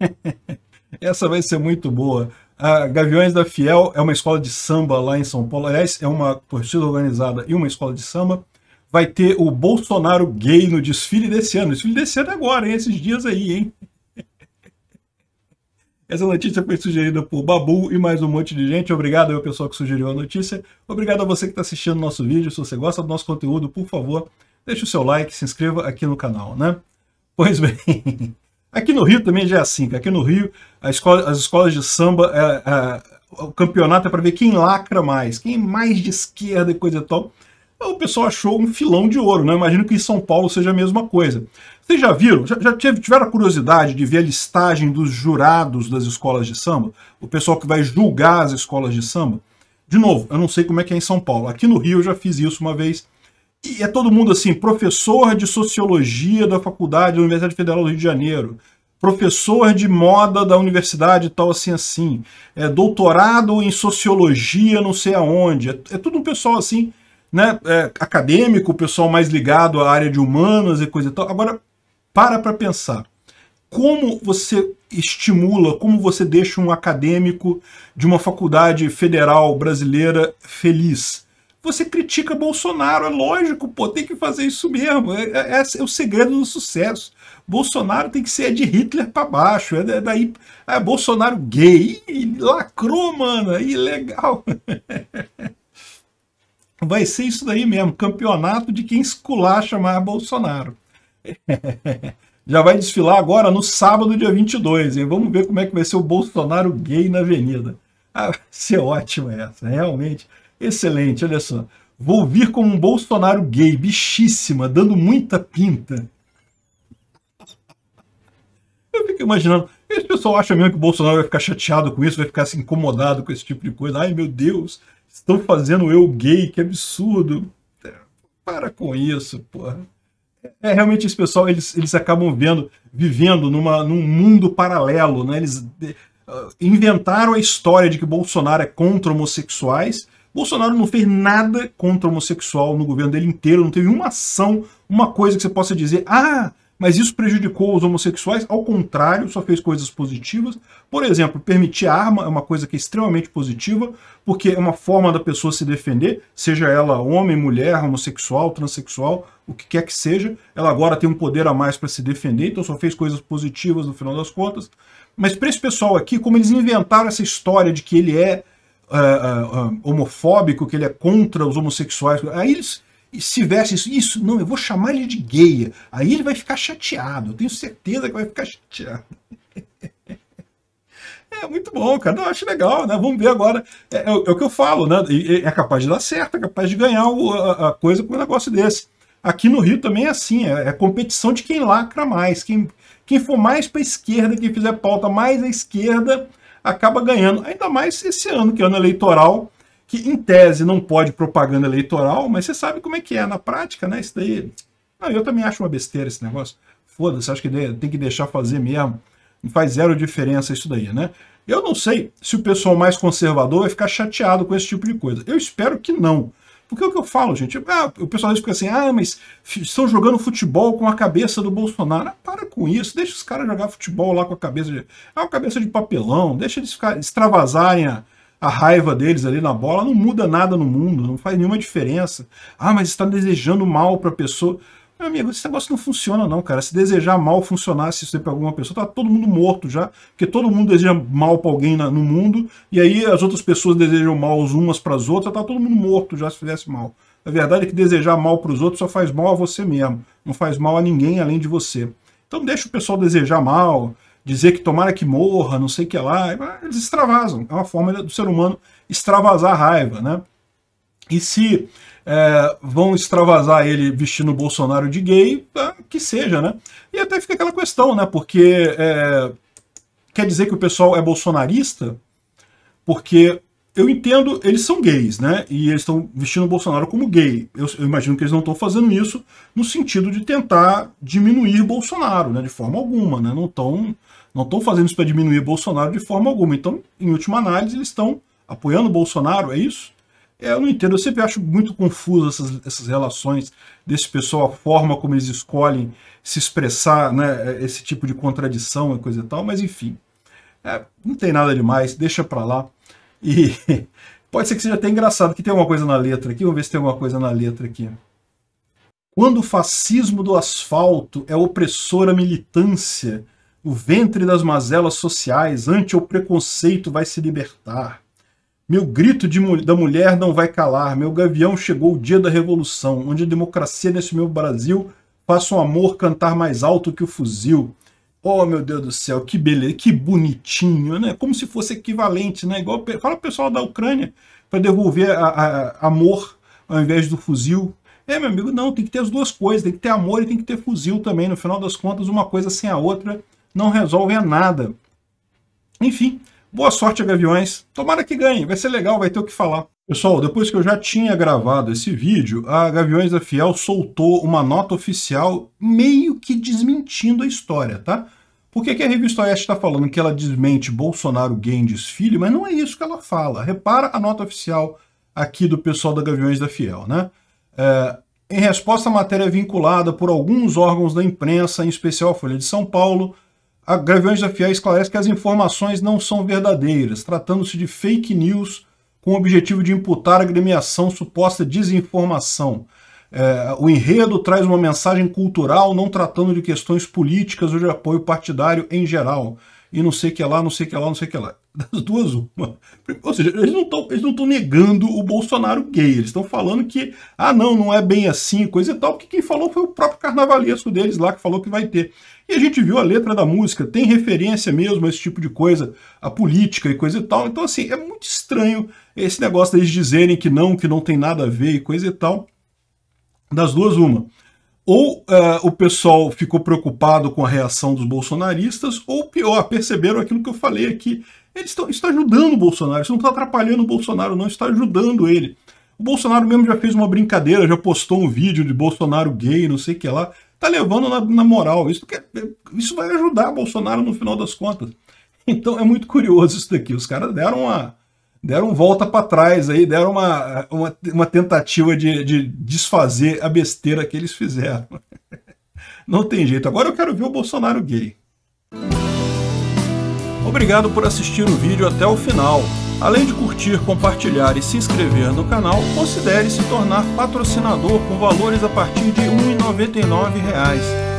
Essa vai ser muito boa. A Gaviões da Fiel é uma escola de samba lá em São Paulo. Aliás, é uma torcida organizada e uma escola de samba. Vai ter o Bolsonaro gay no desfile desse ano. Desfile desse ano é agora, hein? Esses dias aí, hein? Essa notícia foi sugerida por Babu e mais um monte de gente. Obrigado ao pessoal que sugeriu a notícia. Obrigado a você que está assistindo nosso vídeo. Se você gosta do nosso conteúdo, por favor, deixe o seu like, se inscreva aqui no canal, né? Pois bem, aqui no Rio também já é assim. Aqui no Rio, escola, as escolas de samba, é, é, o campeonato é para ver quem lacra mais, quem é mais de esquerda e coisa e tal o pessoal achou um filão de ouro, né? Imagino que em São Paulo seja a mesma coisa. Vocês já viram, já, já tiveram a curiosidade de ver a listagem dos jurados das escolas de samba? O pessoal que vai julgar as escolas de samba? De novo, eu não sei como é que é em São Paulo. Aqui no Rio eu já fiz isso uma vez. E é todo mundo assim, professor de sociologia da faculdade da Universidade Federal do Rio de Janeiro, professor de moda da universidade tal assim assim, é, doutorado em sociologia não sei aonde, é, é tudo um pessoal assim né, é, acadêmico, pessoal mais ligado à área de humanas e coisa e tal. Agora, para para pensar. Como você estimula, como você deixa um acadêmico de uma faculdade federal brasileira feliz? Você critica Bolsonaro, é lógico, pô, tem que fazer isso mesmo. É, é, é o segredo do sucesso. Bolsonaro tem que ser de Hitler para baixo. É daí. É Bolsonaro gay. Ih, lacrou, mano. Aí legal. vai ser isso daí mesmo, campeonato de quem esculacha mais Bolsonaro. Já vai desfilar agora no sábado, dia 22, hein? Vamos ver como é que vai ser o Bolsonaro gay na avenida. Ah, vai ser ótima essa, realmente. Excelente, olha só. Vou vir como um Bolsonaro gay, bichíssima, dando muita pinta. Eu fico imaginando, esse pessoal acha mesmo que o Bolsonaro vai ficar chateado com isso, vai ficar assim, incomodado com esse tipo de coisa. Ai, meu Deus, Estão fazendo eu gay, que absurdo. É, para com isso, porra. É, realmente esse pessoal, eles, eles acabam vendo, vivendo numa, num mundo paralelo, né? Eles uh, inventaram a história de que Bolsonaro é contra homossexuais. Bolsonaro não fez nada contra homossexual no governo dele inteiro, não teve uma ação, uma coisa que você possa dizer, ah, mas isso prejudicou os homossexuais? Ao contrário, só fez coisas positivas. Por exemplo, permitir arma é uma coisa que é extremamente positiva, porque é uma forma da pessoa se defender, seja ela homem, mulher, homossexual, transexual, o que quer que seja. Ela agora tem um poder a mais para se defender, então só fez coisas positivas no final das contas. Mas para esse pessoal aqui, como eles inventaram essa história de que ele é uh, uh, homofóbico, que ele é contra os homossexuais, aí eles se tivesse isso, isso, não, eu vou chamar ele de gay. Aí ele vai ficar chateado. Eu tenho certeza que vai ficar chateado. É muito bom, cara. Não, acho legal, né? Vamos ver agora. É, é, é, o que eu falo, né? É capaz de dar certo, é capaz de ganhar o, a, a, coisa com um negócio desse. Aqui no Rio também é assim, é, é competição de quem lacra mais. Quem, quem for mais para a esquerda, quem fizer pauta mais à esquerda, acaba ganhando. Ainda mais esse ano, que é ano eleitoral, que em tese não pode propaganda eleitoral, mas você sabe como é que é na prática, né? Isso daí. Não, eu também acho uma besteira esse negócio. Foda-se, acho que tem que deixar fazer mesmo. Não faz zero diferença isso daí, né? Eu não sei se o pessoal mais conservador vai ficar chateado com esse tipo de coisa. Eu espero que não. Porque é o que eu falo, gente. Ah, o pessoal fica assim, ah, mas estão jogando futebol com a cabeça do Bolsonaro. Ah, para com isso, deixa os caras jogar futebol lá com a cabeça de. Ah, a cabeça de papelão, deixa eles ficar, extravasarem a, a raiva deles ali na bola não muda nada no mundo, não faz nenhuma diferença. Ah, mas está desejando mal para a pessoa. Meu amigo, esse negócio não funciona não, cara. Se desejar mal funcionasse isso para alguma pessoa, tá todo mundo morto já, porque todo mundo deseja mal para alguém na, no mundo, e aí as outras pessoas desejam mal umas para as outras, tá todo mundo morto já se fizesse mal. A verdade é que desejar mal para os outros só faz mal a você mesmo, não faz mal a ninguém além de você. Então deixa o pessoal desejar mal, dizer que tomara que morra, não sei o que lá, eles extravasam. É uma forma do ser humano extravasar a raiva, né? E se é, vão extravasar ele vestindo o Bolsonaro de gay, é, que seja, né? E até fica aquela questão, né? Porque é, quer dizer que o pessoal é bolsonarista? Porque eu entendo, eles são gays, né? E eles estão vestindo o Bolsonaro como gay. Eu, eu imagino que eles não estão fazendo isso no sentido de tentar diminuir Bolsonaro, né? De forma alguma, né? Não estão não estão fazendo isso para diminuir Bolsonaro de forma alguma. Então, em última análise, eles estão apoiando Bolsonaro, é isso? É, eu não entendo, eu sempre acho muito confuso essas, essas relações desse pessoal, a forma como eles escolhem se expressar, né, esse tipo de contradição e coisa e tal, mas enfim, é, não tem nada demais, deixa pra lá. E pode ser que seja até engraçado, que tem alguma coisa na letra aqui, vamos ver se tem alguma coisa na letra aqui. Quando o fascismo do asfalto é opressora militância, o ventre das mazelas sociais, ante o preconceito vai se libertar. Meu grito de, da mulher não vai calar, meu gavião chegou o dia da revolução, onde a democracia nesse meu Brasil faça o um amor cantar mais alto que o fuzil. Oh, meu Deus do céu, que beleza, que bonitinho, né? Como se fosse equivalente, né? Igual fala o pessoal da Ucrânia para devolver a, a, amor ao invés do fuzil. É, meu amigo, não, tem que ter as duas coisas, tem que ter amor e tem que ter fuzil também. No final das contas, uma coisa sem a outra não resolve nada. Enfim, Boa sorte a Gaviões. Tomara que ganhe, vai ser legal, vai ter o que falar. Pessoal, depois que eu já tinha gravado esse vídeo, a Gaviões da Fiel soltou uma nota oficial meio que desmentindo a história, tá? Por que, a revista Oeste está falando que ela desmente Bolsonaro gay em desfile? Mas não é isso que ela fala. Repara a nota oficial aqui do pessoal da Gaviões da Fiel, né? É, em resposta à matéria vinculada por alguns órgãos da imprensa, em especial a Folha de São Paulo, a Gaviões da Fiel esclarece que as informações não são verdadeiras, tratando-se de fake news com o objetivo de imputar a gremiação suposta desinformação. É, o enredo traz uma mensagem cultural, não tratando de questões políticas ou de apoio partidário em geral. E não sei que lá, não sei que lá, não sei que lá. Das duas, uma. Ou seja, eles não estão negando o Bolsonaro gay. Eles estão falando que, ah, não, não é bem assim, coisa e tal, porque quem falou foi o próprio carnavalesco deles lá que falou que vai ter. E a gente viu a letra da música, tem referência mesmo a esse tipo de coisa, a política e coisa e tal. Então, assim, é muito estranho esse negócio deles dizerem que não, que não tem nada a ver e coisa e tal. Das duas, uma. Ou uh, o pessoal ficou preocupado com a reação dos bolsonaristas, ou pior, perceberam aquilo que eu falei aqui. Eles estão está ajudando o Bolsonaro, isso não está atrapalhando o Bolsonaro, não, está ajudando ele. O Bolsonaro mesmo já fez uma brincadeira, já postou um vídeo de Bolsonaro gay, não sei o que lá tá levando na, na moral. Isso, isso vai ajudar Bolsonaro no final das contas. Então é muito curioso isso daqui. Os caras deram uma deram volta para trás aí, deram uma, uma, uma tentativa de, de desfazer a besteira que eles fizeram. Não tem jeito. Agora eu quero ver o Bolsonaro gay. Obrigado por assistir o vídeo até o final. Além de curtir, compartilhar e se inscrever no canal, considere se tornar patrocinador com valores a partir de R$ 1,99.